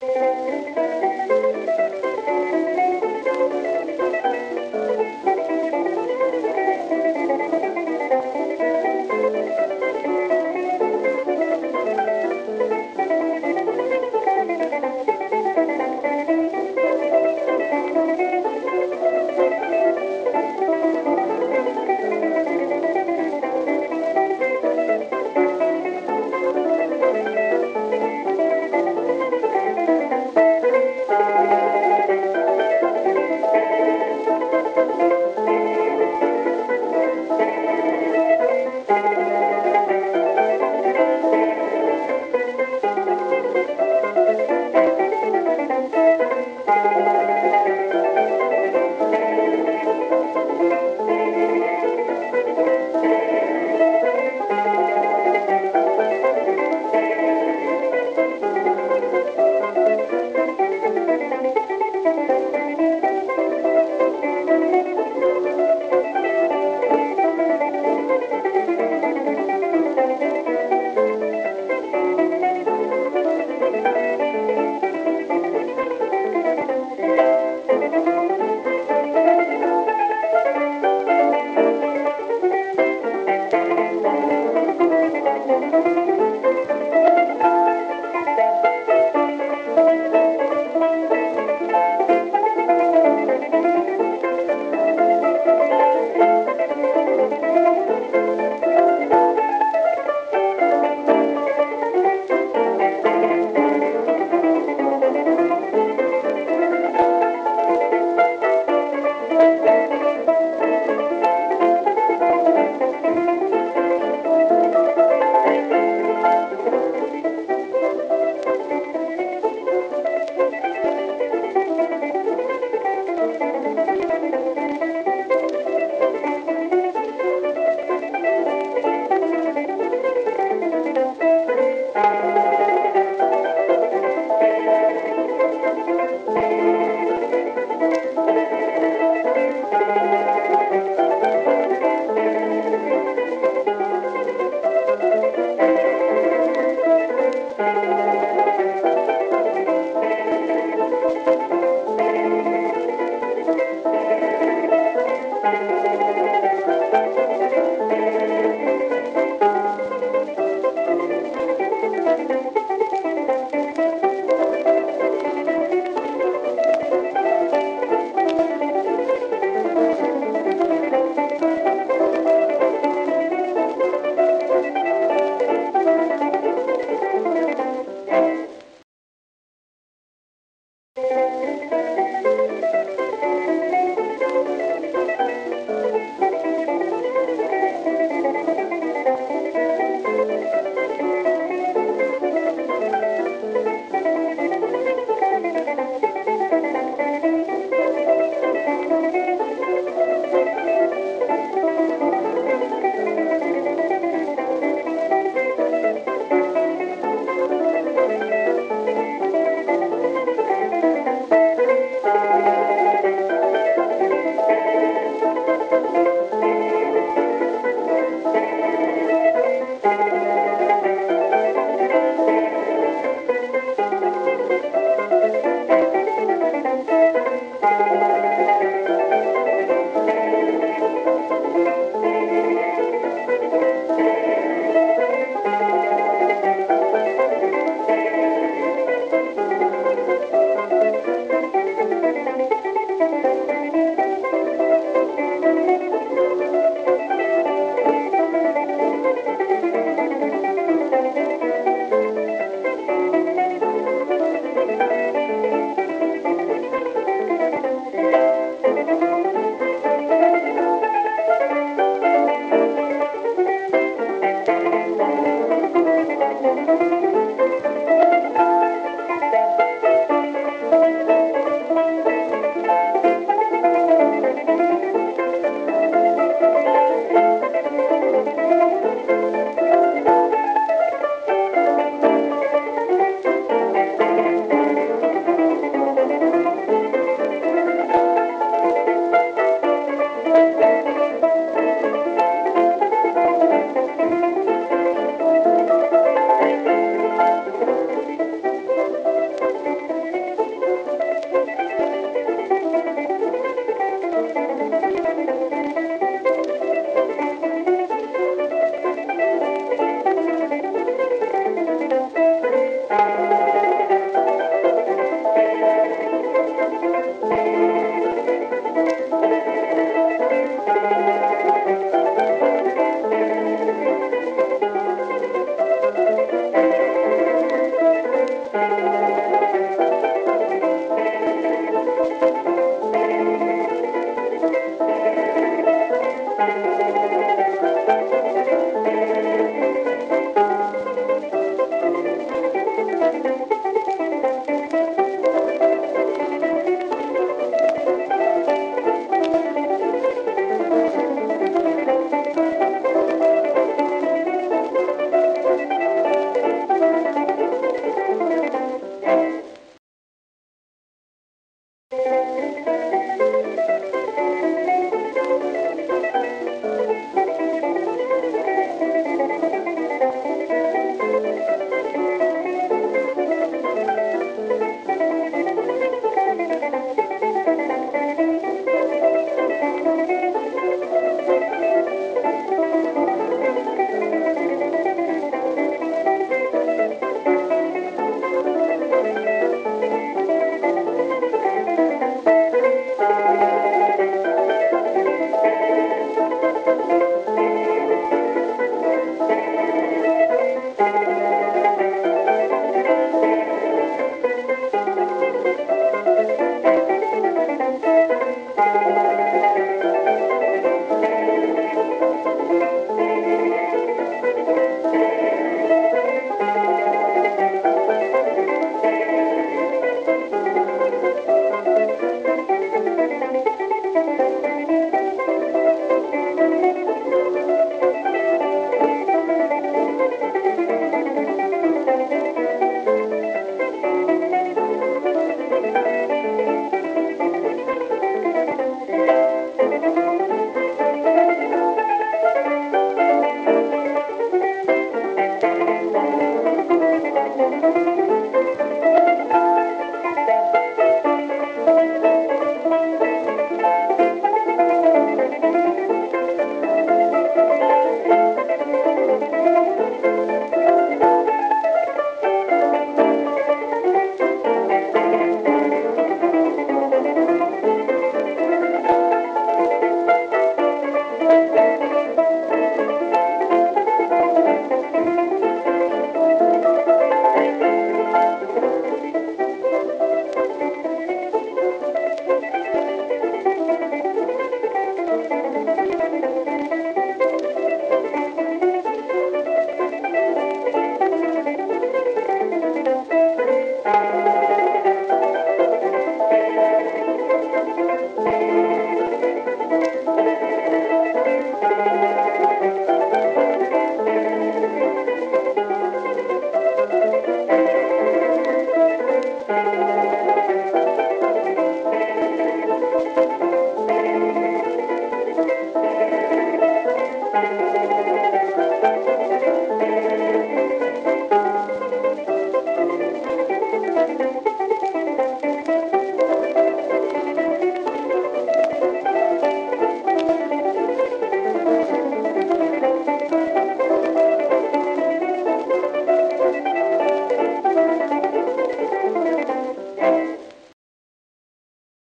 Thank Música